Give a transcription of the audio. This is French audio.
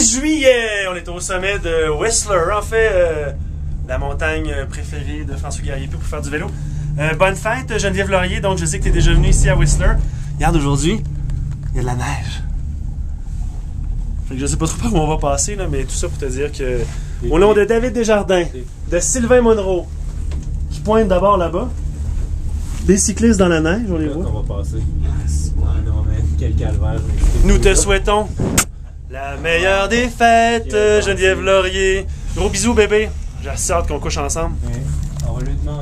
20 juillet, on est au sommet de Whistler, en fait, euh, la montagne préférée de François Guerrier pour faire du vélo. Euh, bonne fête, Geneviève Laurier, donc je sais que tu es déjà venu ici à Whistler. Regarde, aujourd'hui, il y a de la neige. Fait que je sais pas trop par où on va passer, là, mais tout ça pour te dire que, au nom de David Desjardins, de Sylvain Monroe, qui pointe d'abord là-bas, des cyclistes dans la neige, on les voit. qu'on va passer. Ah non, mais quel calvaire. Nous te souhaitons la meilleure des fêtes, Geneviève Laurier. Gros bisous, bébé. J'ai hâte qu'on couche ensemble. Ouais. On va lui demander.